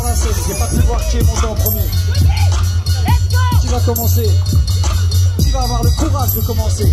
dans la. J'ai pas pu voir qui est monté en premier. Qui va commencer Qui va avoir le courage de commencer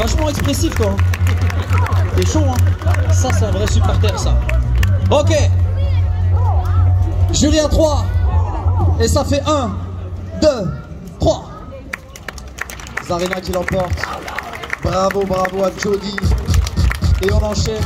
Vachement expressif, toi. hein. T'es chaud, hein. Ça, c'est un vrai supporter, ça. Ok. Julie à 3 Et ça fait 1, 2, 3 Zarina qui l'emporte. Bravo, bravo à Jody. Et on enchaîne